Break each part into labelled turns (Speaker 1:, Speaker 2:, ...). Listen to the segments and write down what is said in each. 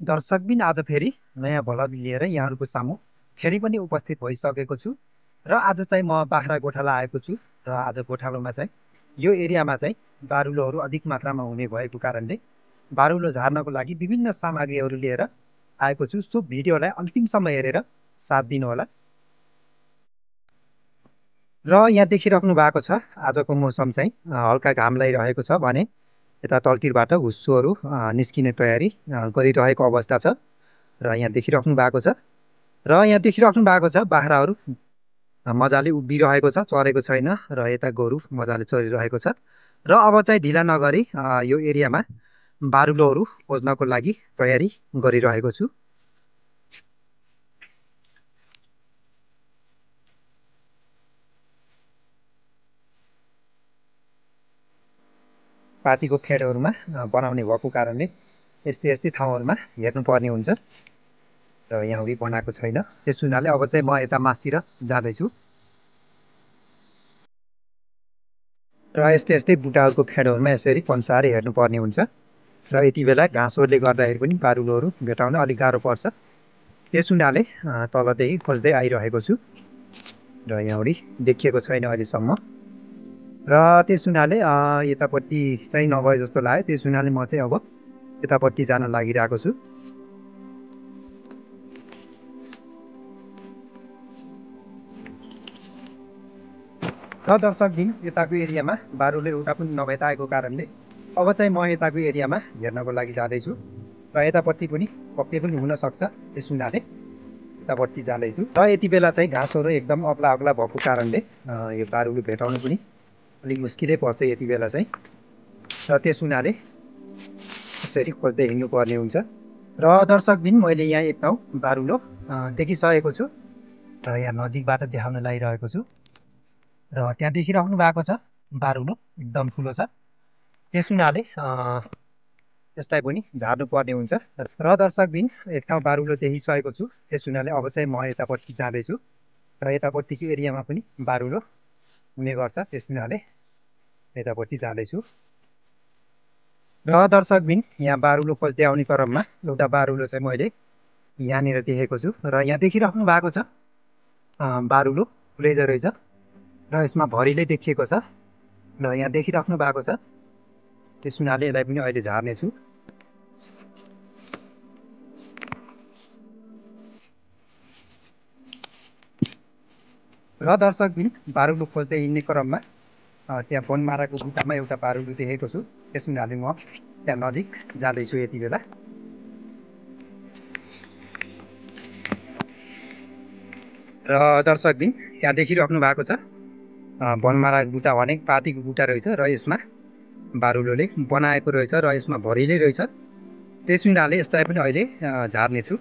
Speaker 1: दर्शकबिन आज फेरि नयाँ भ्लग लिएर यहाँहरूको सामु फेरि पनि उपस्थित भइसकेको छु। र आज चाहिँ म बाख्रा गोठाला आएको छु र आज गोठालोमा चाहिँ यो एरियामा चाहिँ बारुलोहरू अधिक मात्रामा हुने भएको कारणले बारुलो झार्नको लागि विभिन्न सामग्रीहरू लिएर आएको छु। सो भिडियोलाई अन्तिमसम्म हेरेर साथ दिनुहोला। र यहाँ देखिराख्नु भएको छ आजको मौसम चाहिँ हल्का घाम लगाइरहेको छ भने यता तलतिरबाट हुस्सोहरू निस्किने तयारी गरिरहेको अवस्था छ र यहाँ देखिराख्नु भएको छ। र यहाँ देखिराख्नु भएको छ बाख्राहरू। मजाले उभिरहेको छ चरेको छैन र यता गोरु मजाले चरिरहेको छ। र अब चाहिँ ढिला नगरी यो एरियामा बारुलोहरू खोज्नको लागि तयारी गरिरहेको छु। पातीको फेडहरूमा बनाउने भएको कारणले यस्तै यस्तै ठाउँहरूमा हेर्नुपर्ने हुन्छ। र यहाँ बनाएको छैन। त्यस हुनाले अब चाहिँ म यता मासतिर जाँदैछु। र यस्तै यस्तै बुट्टाहरूको फेडहरूमा यसरी पन्साएर हेर्नुपर्ने हुन्छ। र यति बेला घाँसहरूले गर्दाखेरि पनि बारुलोहरू भेटाउन अलिक गाह्रो पर्छ। त्यस हुनाले तलदेखि खोज्दै आइरहेको छु। र यहाँबाट देखिएको छैन अहिलेसम्म। र त्यस हुनाले यतापट्टि चाहिँ नभए जस्तो लाग्यो। त्यस हुनाले म चाहिँ अब यतापट्टि जान लागिरहेको छु। र दर्शक दिन यताको एरियामा बारुले एउटा पनि नभए आएको कारणले अब चाहिँ म यताको एरियामा हेर्नको लागि जाँदैछु र यतापट्टि पनि पक्कै पनि हुनसक्छ। त्यस हुनाले यतापट्टि जाँदैछु। र यति बेला चाहिँ घाँसहरू एकदम अग्ला अग्ला भएको कारणले यो बारुले भेटाउनु पनि अलिक मुस्किलै पर्छ यति बेला चाहिँ। र त्यस हुनाले यसरी खोज्दै हिँड्नु पर्ने हुन्छ। र दर्शक दिन मैले यहाँ एक ठाउँ बारुलो देखिसकेको छु। र यहाँ नजिकबाट देखाउन लागिरहेको छु। र त्यहाँ देखिराख्नु भएको छ। बारुलो एकदम ठुलो छ। त्यस हुनाले यसलाई पनि झार्नु पर्ने हुन्छ। र दर्शक दिन एक ठाउँ बारुलो देखिसकेको छु। त्यस हुनाले अब चाहिँ म यतापट्टि जाँदैछु। र यतापट्टिको एरियामा पनि बारुलो हुने गर्छ। त्यस हुनाले यतापट्टि जाँदैछु। र दर्शकबिन यहाँ बारुलो खोज्दै आउने क्रममा एउटा बारुलो चाहिँ मैले यहाँनिर देखेको छु र यहाँ देखिराख्नु भएको छ। बारुलो फुलेज रहेछ र यसमा भरिलै देखिएको छ र यहाँ देखिराख्नु भएको छ। त्यस हुनाले यसलाई पनि अहिले झार्नेछु। र दर्शकबिन बारुलो खोज्दै हिँड्ने क्रममा त्यहाँ फोन माराको बुट्टामा एउटा बारुलो देखेको छु। त्यस हुनाले म त्यहाँ नजिक जाँदैछु यति बेला। र दर्शकबिन त्यहाँ देखिराख्नु भएको छ। बनमाराको बुट्टा भनेको पातीको बुट्टा रहेछ र यसमा बारुलोले बनाएको रहेछ र यसमा भरिलै रहेछ। त्यस हुनाले यसलाई पनि अहिले झार्नेछु।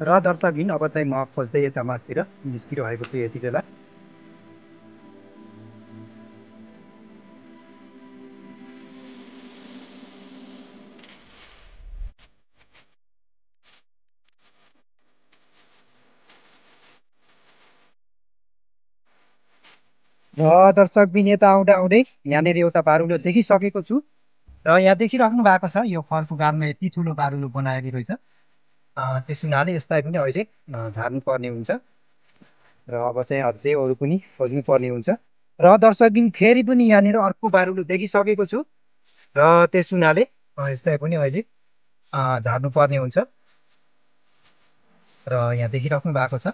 Speaker 1: र दर्शकबिन अब चाहिँ म खोज्दै यता माथितिर निस्किरहेको छु यति बेला। र दर्शकबिन यता आउँदा आउँदै यहाँनिर एउटा बारुलो देखिसकेको छु। र यहाँ देखिराख्नु भएको छ यो फर्को गाडमा यति ठुलो बारुलो बनाएको रहेछ। त्यस हुनाले यसलाई पनि अहिले झार्नु पर्ने हुन्छ। र अब चाहिँ अझै अरू पनि खोज्नु पर्ने हुन्छ। र दर्शकबिन फेरि पनि यहाँनिर अर्को बारुलो देखिसकेको छु। र त्यस हुनाले यसलाई पनि अहिले झार्नु पर्ने हुन्छ। र यहाँ देखिराख्नु भएको छ।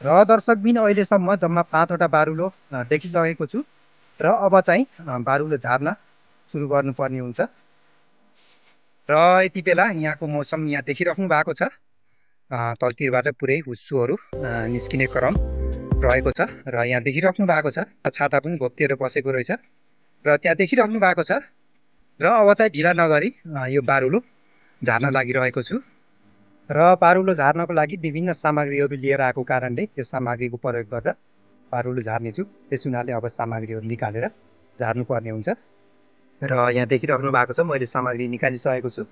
Speaker 1: र दर्शकबिन अहिलेसम्म जम्मा पाँचवटा बारुलो देखिसकेको छु। र अब चाहिँ बारुलो झार्न सुरु गर्नुपर्ने हुन्छ। र यति बेला यहाँको मौसम यहाँ देखिराख्नु भएको छ। तलतिरबाट पुरै हुस्सुहरू निस्किने क्रम रहेको छ र यहाँ देखिराख्नु भएको छ। छाता पनि घोप्टिएर बसेको रहेछ र त्यहाँ देखिराख्नु भएको छ र अब चाहिँ ढिला नगरी यो बारुलो झार्न लागिरहेको छु। र बारुलो झार्नको लागि विभिन्न सामग्रीहरू लिएर आएको कारणले त्यो सामग्रीको प्रयोग गर्दा बारुलो झार्नेछु। त्यस हुनाले अब सामग्रीहरू निकालेर झार्नुपर्ने हुन्छ। र यहाँ देखिराख्नु भएको छ मैले सामग्री निकालिसकेको छु।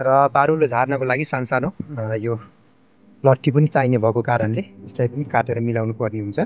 Speaker 1: र बारुलो झार्नको लागि सानसानो यो लट्ठी पनि चाहिने भएको कारणले यसलाई पनि काटेर मिलाउनु पर्ने हुन्छ।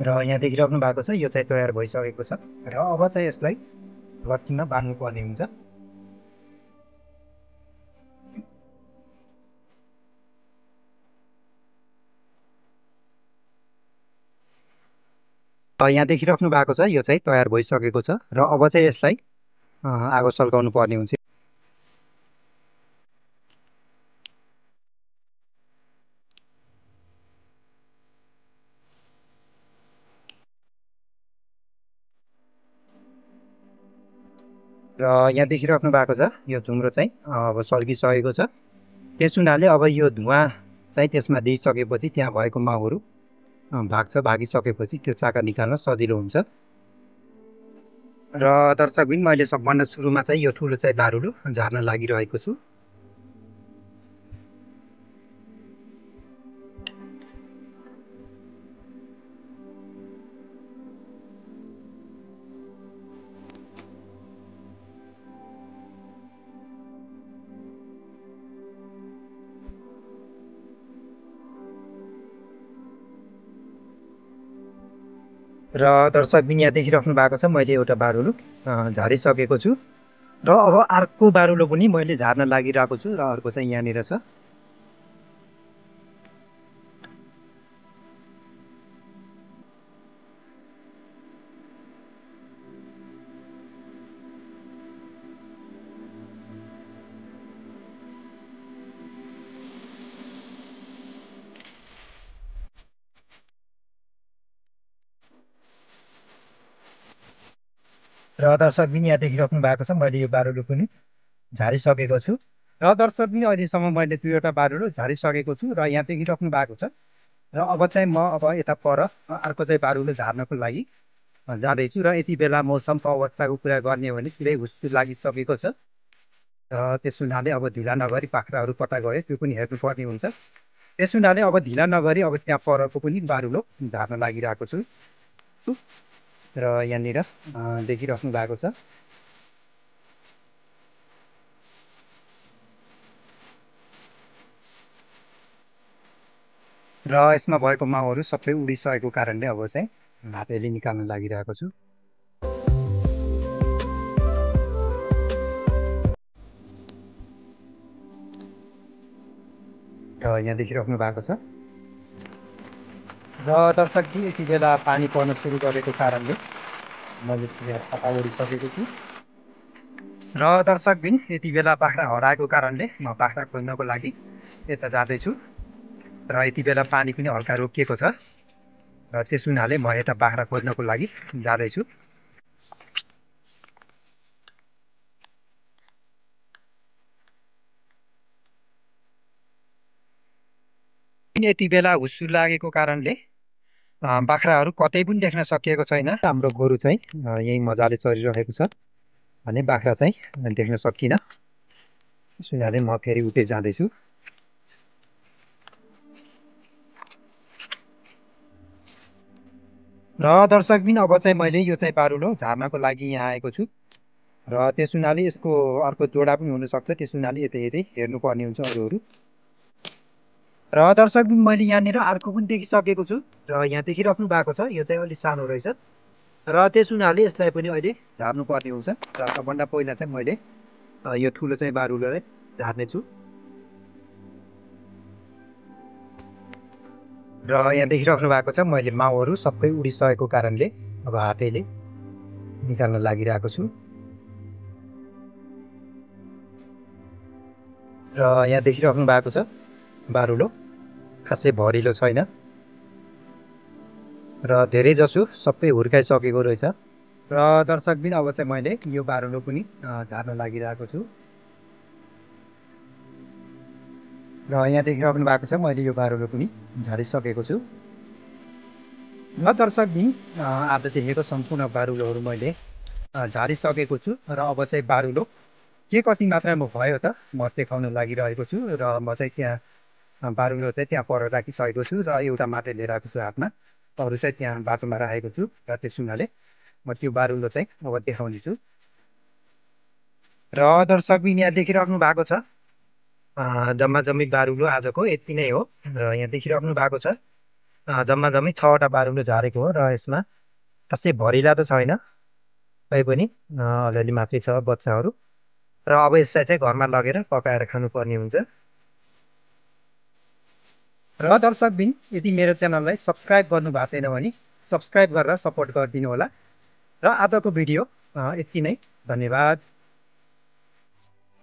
Speaker 1: र यहाँ देखिराख्नु भएको छ यो चाहिँ तयार भइसकेको छ। र अब चाहिँ यसलाई लट्ठीमा बाँध्नु पर्ने हुन्छ यहाँ देखिराख्नु भएको छ यो चाहिँ तयार भइसकेको छ। र अब चाहिँ यसलाई आगो सल्काउनु पर्ने हुन्छ। र यहाँ देखिराख्नु भएको छ यो झुम्रो चाहिँ अब सल्किसकेको छ। त्यस हुनाले अब यो धुवा चाहिँ त्यसमा दिइसकेपछि त्यहाँ भएको माउहरू भाग्छ भागिसकेपछि त्यो चाका निकाल्न सजिलो हुन्छ। र दर्शकबिन मैले सबभन्दा सुरुमा चाहिँ यो ठुलो चाहिँ बारुलो झार्न लागिरहेको छु। र दर्शक यहाँ देखिराख्नु भएको छ मैले एउटा बारुलो झारिसकेको छु। र अब अर्को बारुलो पनि मैले झार्न लागिरहेको छु र अर्को चाहिँ यहाँनिर छ। र दर्शक पनि यहाँ देखिराख्नु भएको छ। मैले यो बारुलो पनि झारिसकेको छु। र दर्शक पनि अहिलेसम्म मैले दुईवटा बारुलो झारिसकेको छु र यहाँ देखिराख्नु भएको छ। र अब चाहिँ म अब यता पर अर्को चाहिँ बारुलो झार्नको लागि जाँदैछु र यति बेला मौसमको अवस्थाको कुरा गर्ने हो भने पुरै हुस्सु लागिसकेको छ। र त्यस हुनाले अब ढिला नगरी बाख्राहरू कता गयो त्यो पनि हेर्नुपर्ने हुन्छ। त्यस हुनाले अब ढिला नगरी अब त्यहाँ परको पनि बारुलो झार्न लागिरहेको छु। र यहाँनिर देखिराख्नु भएको छ। र यसमा भएको माउहरू सबै उडिसकेको कारणले अब चाहिँ हातेले निकाल्न लागिरहेको छु। र यहाँ देखिराख्नु भएको छ। र दर्शक यति बेला पानी पर्न सुरु गरेको कारणले मैले सफा ओडिसकेको छु। र दर्शकबिन यति बेला बाख्रा हराएको कारणले म बाख्रा खोज्नको लागि यता जाँदैछु। र यति बेला पानी पनि हल्का रोकिएको छ। र त्यस हुनाले म यता बाख्रा खोज्नको लागि जाँदैछु। यति बेला हुस्सु लागेको कारणले बाख्राहरू कतै पनि देख्न सकिएको छैन। हाम्रो गोरु चाहिँ यहीँ मजाले चरिरहेको छ भने बाख्रा चाहिँ देख्न सकिनँ। सुनाले म फेरि उतै जाँदैछु। र दर्शक पनि अब चाहिँ मैले यो चाहिँ बारुलो झार्नको लागि यहाँ आएको छु। र त्यस हुनाले यसको अर्को जोडा पनि हुनसक्छ। त्यस हुनाले यतै यतै हेर्नुपर्ने हुन्छ अरूहरू। र दर्शक मैले यहाँनिर अर्को पनि देखिसकेको छु र यहाँ देखिराख्नु भएको छ यो चाहिँ अलिक सानो रहेछ। र त्यस हुनाले यसलाई पनि अहिले झार्नु पर्ने हुन्छ। र सबभन्दा पहिला चाहिँ मैले यो ठुलो चाहिँ बारुलोलाई झार्नेछु। र यहाँ देखिराख्नु भएको छ मैले माउहरू सबै उडिसकेको कारणले अब हातैले निकाल्न लागिरहेको छु। र यहाँ देखिराख्नु भएको छ बारुलो खासै भरिलो छैन। र धेरै जसो सबै हुर्काइसकेको रहेछ। र दर्शक दिन अब चाहिँ मैले यो बारुलो पनि झार्न लागिरहेको छु। र यहाँ देखिराख्नु भएको छ मैले यो बारुलो पनि झारिसकेको छु। र दर्शकबिन आज देखेको सम्पूर्ण बारुलोहरू मैले झारिसकेको छु। र अब चाहिँ बारुलो के कति मात्रामा भयो त म देखाउन लागिरहेको छु। र म चाहिँ त्यहाँ बारुलो चाहिँ त्यहाँ पर राखिसकेको छु र एउटा मात्रै लिएर आएको छु हातमा। अरू चाहिँ त्यहाँ बाटोमा राखेको छु र त्यस हुनाले म त्यो बारुलो चाहिँ अब देखाउँदैछु र दर्शकबिन यहाँ देखिराख्नु भएको छ। जम्मा जम्मी बारुलो आजको यति नै हो। र यहाँ देखिराख्नु भएको छ। जम्मा जम्मी छवटा बारुलो झारेको हो र यसमा खासै भरिला त छैन। तै पनि अलिअलि मात्रै छ बच्चाहरू। र अब यसलाई चाहिँ घरमा लगेर पकाएर खानुपर्ने हुन्छ। र दर्शकबिन यदि मेरो च्यानललाई सब्सक्राइब गर्नु भएको छैन भने सब्सक्राइब गरेर सपोर्ट गरिदिनु होला। र आजको भिडियो यति नै। धन्यवाद।